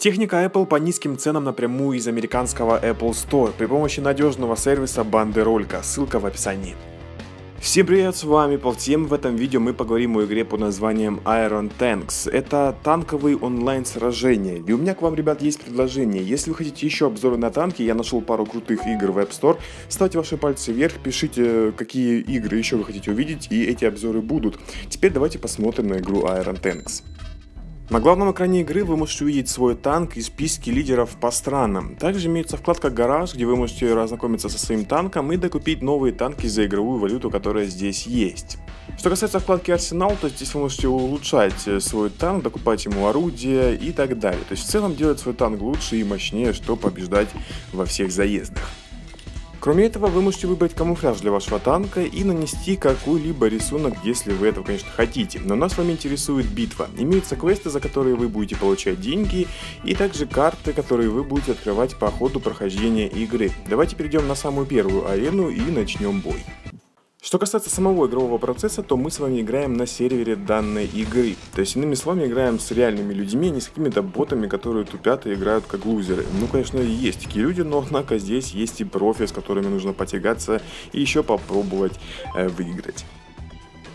Техника Apple по низким ценам напрямую из американского Apple Store при помощи надежного сервиса Бандеролька, ссылка в описании. Всем привет, с вами Полтем. В этом видео мы поговорим о игре под названием Iron Tanks. Это танковые онлайн сражения. И у меня к вам, ребят, есть предложение. Если вы хотите еще обзоры на танки, я нашел пару крутых игр в App Store. Ставьте ваши пальцы вверх, пишите, какие игры еще вы хотите увидеть, и эти обзоры будут. Теперь давайте посмотрим на игру Iron Tanks. На главном экране игры вы можете увидеть свой танк и списки лидеров по странам. Также имеется вкладка «Гараж», где вы можете ознакомиться со своим танком и докупить новые танки за игровую валюту, которая здесь есть. Что касается вкладки «Арсенал», то здесь вы можете улучшать э, свой танк, докупать ему орудия и так далее. То есть в целом делать свой танк лучше и мощнее, чтобы побеждать во всех заездах. Кроме этого, вы можете выбрать камуфляж для вашего танка и нанести какой-либо рисунок, если вы этого, конечно, хотите. Но нас с вами интересует битва. Имеются квесты, за которые вы будете получать деньги, и также карты, которые вы будете открывать по ходу прохождения игры. Давайте перейдем на самую первую арену и начнем бой. Что касается самого игрового процесса, то мы с вами играем на сервере данной игры. То есть, иными словами, играем с реальными людьми, а не с какими-то ботами, которые тупят и играют как лузеры. Ну, конечно, есть такие люди, но, однако, здесь есть и профи, с которыми нужно потягаться и еще попробовать э, выиграть.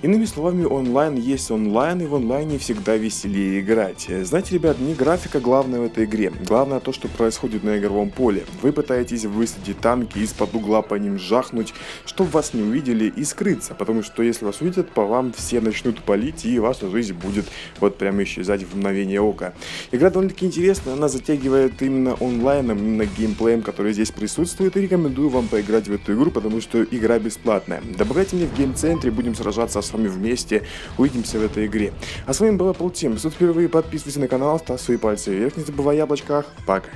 Иными словами, онлайн есть онлайн, и в онлайне всегда веселее играть. Знаете, ребят, не графика главное в этой игре, главное то, что происходит на игровом поле. Вы пытаетесь высадить танки, из-под угла по ним жахнуть, чтобы вас не увидели и скрыться, потому что если вас увидят, по вам все начнут палить, и ваша жизнь будет вот прямо исчезать в мгновение ока. Игра довольно-таки интересная, она затягивает именно онлайном, именно геймплеем, который здесь присутствует, и рекомендую вам поиграть в эту игру, потому что игра бесплатная. Добавляйте мне в гейм-центре, будем сражаться с вами вместе увидимся в этой игре. А с вами был Apple Team. Если впервые подписывайтесь на канал, ставь свои пальцы вверх, не забывай о яблочках. Пока.